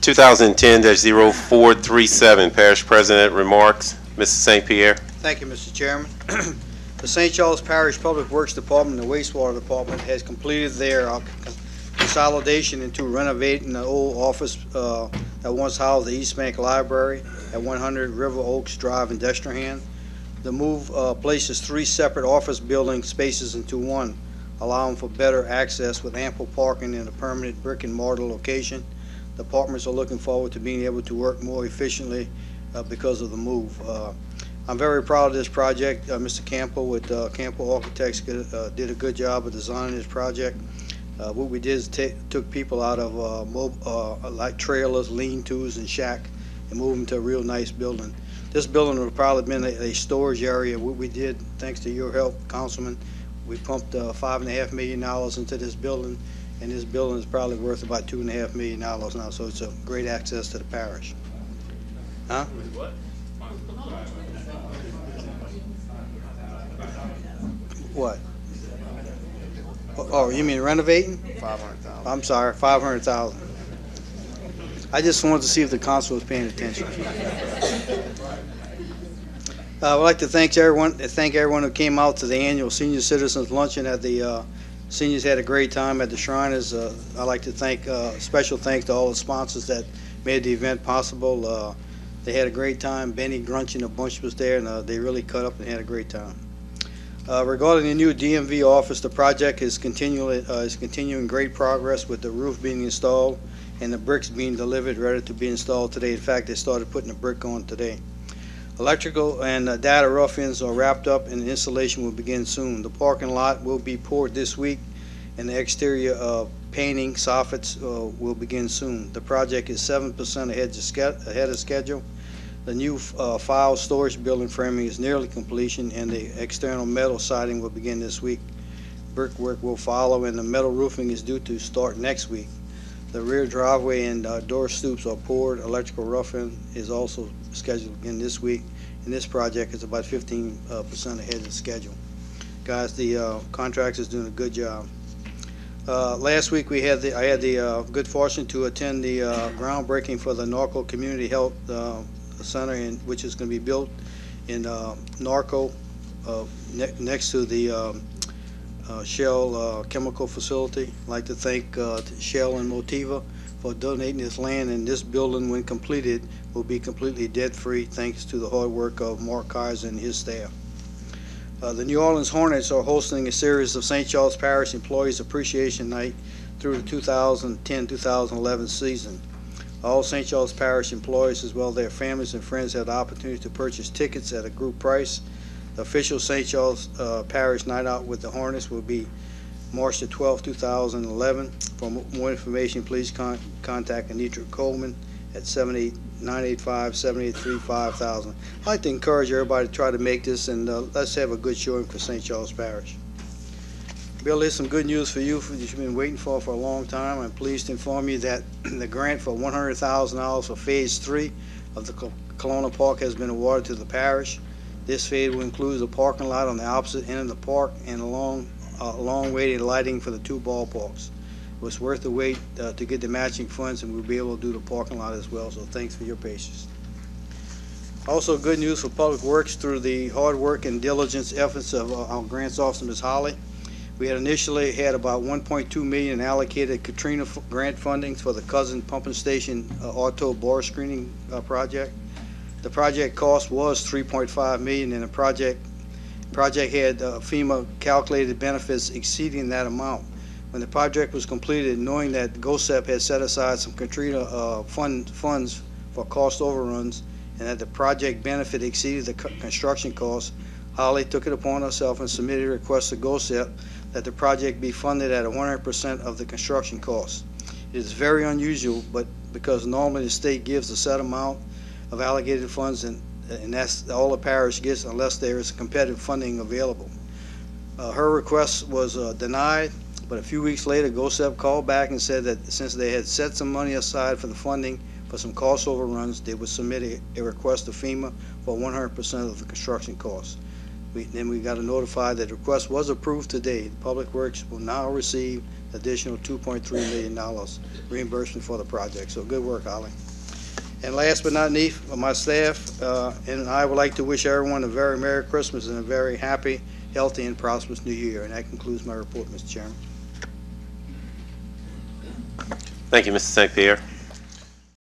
2010-0437, Parish President remarks. Mr. St. Pierre. Thank you, Mr. Chairman. The St. Charles Parish Public Works Department and the wastewater department has completed their consolidation into renovating the old office uh, that once housed the East Bank Library at 100 River Oaks Drive in Destrehan. The move uh, places three separate office building spaces into one, allowing for better access with ample parking in a permanent brick and mortar location. Departments are looking forward to being able to work more efficiently uh, because of the move. Uh, I'm very proud of this project. Uh, Mr. Campbell with uh, Campbell Architects uh, did a good job of designing this project. Uh, What we did is took people out of like trailers, lean-tos, and shack, and moved them to a real nice building. This building would probably been a a storage area. What we did, thanks to your help, Councilman, we pumped five and a half million dollars into this building, and this building is probably worth about two and a half million dollars now, so it's a great access to the parish. Huh? What? Oh, Oh, you mean renovating? Five hundred thousand. I'm sorry, five hundred thousand. I just wanted to see if the council was paying attention. Uh, I would like to thank everyone, thank everyone who came out to the annual senior citizens luncheon at the, uh, seniors had a great time at the Shriners. Uh, I'd like to thank, uh, special thanks to all the sponsors that made the event possible. Uh, They had a great time. Benny Grunch and a bunch was there, and uh, they really cut up and had a great time. Regarding the new DMV office, the project is continually, is continuing great progress with the roof being installed and the bricks being delivered, ready to be installed today. In fact, they started putting the brick on today. Electrical and uh, data rough-ins are wrapped up and installation will begin soon. The parking lot will be poured this week and the exterior uh, painting soffits uh, will begin soon. The project is seven percent ahead of ahead of schedule. The new uh, file storage building framing is nearly completion and the external metal siding will begin this week. Brickwork will follow and the metal roofing is due to start next week. The rear driveway and uh, door stoops are poured. Electrical roughing is also scheduled again this week. And this project is about fifteen uh, percent ahead of schedule. Guys, the uh, is doing a good job. Uh, Last week, we had the, I had the uh, good fortune to attend the uh, groundbreaking for the Norco Community Health Center, in which is going to be built in uh, ne- next to the um, uh, Shell uh, Chemical Facility. I'd like to thank uh, Shell and Motiva for donating this land, and this building, when completed, will be completely debt-free, thanks to the hard work of Mark Kaiser and his staff. Uh, The New Orleans Hornets are hosting a series of St. Charles Parish Employees Appreciation Night through the 2010-2011 season. All St. Charles Parish employees, as well as their families and friends, have the opportunity to purchase tickets at a group price. The official St. Charles uh, Parish Night Out with the Hornets will be March the 12th, 2011. For more information, please con- contact Anitra Coleman at 78985-7835,000. I'd like to encourage everybody to try to make this, and uh, let's have a good showing for St. Charles Parish. Bill, there's some good news for you, that you've been waiting for for a long time. I'm pleased to inform you that the grant for $100,000 for Phase 3 of the Col- Killona Park has been awarded to the parish. This phase will include the parking lot on the opposite end of the park and along, uh, long-waiting lighting for the two ballparks. It was worth the wait uh, to get the matching funds, and we'll be able to do the parking lot as well, so thanks for your patience. Also, good news for Public Works through the hard work and diligence efforts of uh, our grants officer, Ms. Holly. We had initially had about 1.2 million allocated Katrina grant funding for the Cousin Pumping Station uh, Auto Bore Screening uh, Project. The project cost was 3.5 million, and the project, project had uh, FEMA calculated benefits exceeding that amount. When the project was completed, knowing that GOHSEP had set aside some Katrina uh, fund, funds for cost overruns, and that the project benefit exceeded the co- construction costs, Holly took it upon herself and submitted a request to GOHSEP that the project be funded at 100% of the construction costs. It is very unusual, but because normally the state gives a set amount of allocated funds, and, and that's all the parish gets unless there is competitive funding available. Uh, Her request was uh, denied, but a few weeks later, GOHSEP called back and said that since they had set some money aside for the funding for some cost overruns, they would submit a, a request to FEMA for 100% of the construction costs. We- Then we got to notify that the request was approved today. Public Works will now receive additional $2.3 million reimbursement for the project. So good work, Holly. And last but not least, my staff uh, and I would like to wish everyone a very Merry Christmas and a very happy, healthy, and prosperous New Year. And that concludes my report, Mr. Chairman. Thank you, Mr. St. Pierre.